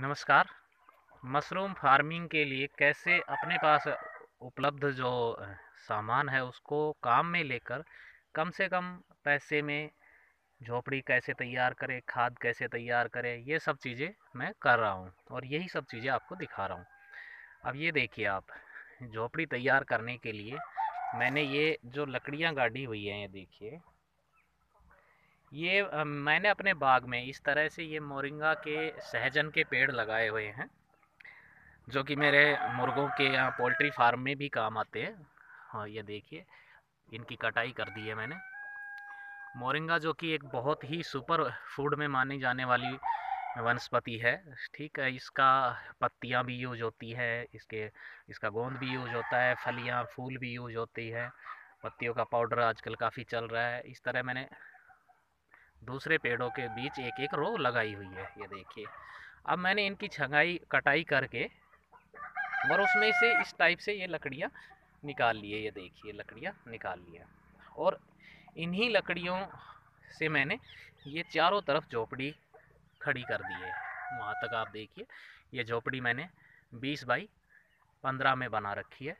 नमस्कार। Mushroom farming के लिए कैसे अपने पास उपलब्ध जो सामान है उसको काम में लेकर कम से कम पैसे में झोपड़ी कैसे तैयार करें, खाद कैसे तैयार करें, ये सब चीज़ें मैं कर रहा हूँ और यही सब चीज़ें आपको दिखा रहा हूँ। अब ये देखिए आप, झोपड़ी तैयार करने के लिए मैंने ये जो लकड़ियाँ गाड़ी हुई हैं, ये देखिए ये मैंने अपने बाग में इस तरह से ये मोरिंगा के सहजन के पेड़ लगाए हुए हैं, जो कि मेरे मुर्गों के यहाँ पोल्ट्री फार्म में भी काम आते हैं। हाँ ये देखिए, इनकी कटाई कर दी है मैंने। मोरिंगा जो कि एक बहुत ही सुपर फ़ूड में मानी जाने वाली वनस्पति है, ठीक है, इसका पत्तियाँ भी यूज़ होती है, इसके, इसका गोंद भी यूज़ होता है, फलियाँ, फूल भी यूज़ होती है, पत्तियों का पाउडर आजकल काफ़ी चल रहा है, इस तरह मैंने दूसरे पेड़ों के बीच एक एक रो लगाई हुई है, ये देखिए। अब मैंने इनकी छंगाई, कटाई करके और उसमें से इस टाइप से ये लकड़ियाँ निकाल लिए, ये देखिए, लकड़ियाँ निकाल लिया और इन्हीं लकड़ियों से मैंने ये चारों तरफ़ झोपड़ी खड़ी कर दी है। वहाँ तक आप देखिए, ये झोपड़ी मैंने 20 बाई 15 में बना रखी है।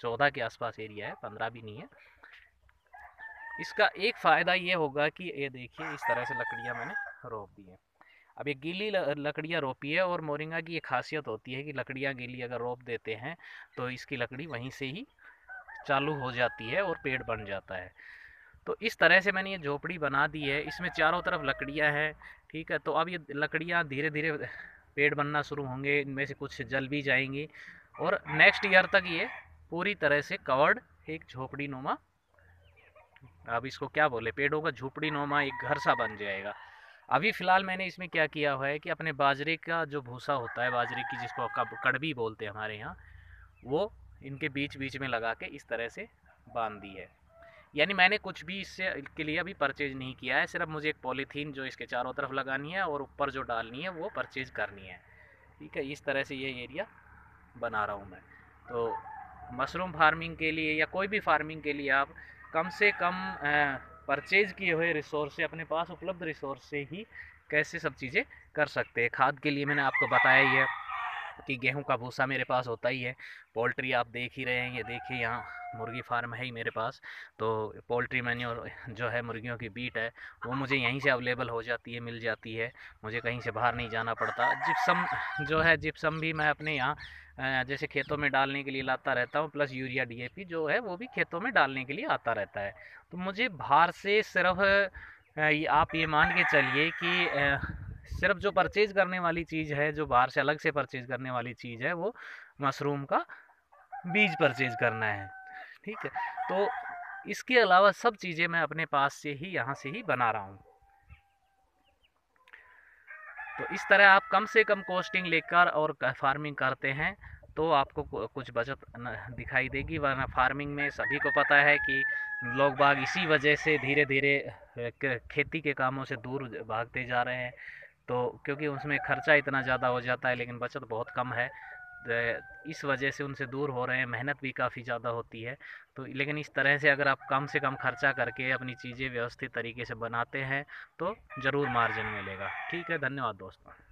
14 के आसपास एरिया है 15 भी नहीं है। इसका एक फ़ायदा ये होगा कि ये देखिए, इस तरह से लकड़ियाँ मैंने रोप दी हैं। अब ये गीली लकड़ियाँ रोपी है और मोरिंगा की ये खासियत होती है कि लकड़ियाँ गीली अगर रोप देते हैं तो इसकी लकड़ी वहीं से ही चालू हो जाती है और पेड़ बन जाता है। तो इस तरह से मैंने ये झोपड़ी बना दी है, इसमें चारों तरफ़ लकड़ियाँ हैं, ठीक है? तो अब ये लकड़ियाँ धीरे धीरे पेड़ बनना शुरू होंगे, इनमें से कुछ जल भी जाएँगी और नेक्स्ट ईयर तक ये पूरी तरह से कवर्ड एक झोपड़ी नुमा अब इसको क्या बोले? पेड़ों का झुपड़ी नुमा एक घर सा बन जाएगा। अभी फ़िलहाल मैंने इसमें क्या किया हुआ है कि अपने बाजरे का जो भूसा होता है, बाजरे की जिसको कड़बी बोलते हैं हमारे यहाँ, वो इनके बीच बीच में लगा के इस तरह से बाँध दी है। यानी मैंने कुछ भी इससे के लिए अभी परचेज नहीं किया है, सिर्फ़ मुझे एक पॉलीथीन जो इसके चारों तरफ़ लगानी है और ऊपर जो डालनी है, वो परचेज करनी है। ठीक है, इस तरह से ये एरिया बना रहा हूँ मैं। तो मशरूम फ़ार्मिंग के लिए या कोई भी फ़ार्मिंग के लिए आप कम से कम परचेज किए हुए रिसोर्स से, अपने पास उपलब्ध रिसोर्स से ही कैसे सब चीज़ें कर सकते हैं। खाद के लिए मैंने आपको बताया ही है कि गेहूँ का भूसा मेरे पास होता ही है। पोल्ट्री आप देख ही रहे हैं, ये देखिए यहाँ मुर्गी फार्म है ही मेरे पास। तो पोल्ट्री मैन्योर जो है मुर्गियों की बीट है, वो मुझे यहीं से अवेलेबल हो जाती है, मिल जाती है। मुझे कहीं से बाहर नहीं जाना पड़ता। जिप्सम जो है जिप्सम भी मैं अपने यहाँ जैसे खेतों में डालने के लिए लाता रहता हूँ प्लस यूरिया डीएपी जो है वो भी खेतों में डालने के लिए आता रहता है। तो मुझे बाहर से सिर्फ़ आप ये मान के चलिए कि सिर्फ़ जो परचेज करने वाली चीज़ है जो बाहर से अलग से परचेज करने वाली चीज़ है वो मशरूम का बीज परचेज करना है ठीक है? तो इसके अलावा सब चीज़ें मैं अपने पास से ही यहाँ से ही बना रहा हूँ। तो इस तरह आप कम से कम कॉस्टिंग लेकर और फ़ार्मिंग करते हैं तो आपको कुछ बचत दिखाई देगी। वरना फ़ार्मिंग में सभी को पता है कि लोग बाग इसी वजह से धीरे धीरे खेती के कामों से दूर भागते जा रहे हैं। तो क्योंकि उसमें खर्चा इतना ज़्यादा हो जाता है, लेकिन बचत बहुत कम है। इस वजह से उनसे दूर हो रहे हैं, मेहनत भी काफ़ी ज़्यादा होती है। तो लेकिन इस तरह से अगर आप कम से कम खर्चा करके अपनी चीज़ें व्यवस्थित तरीके से बनाते हैं तो ज़रूर मार्जिन मिलेगा। ठीक है, धन्यवाद दोस्तों।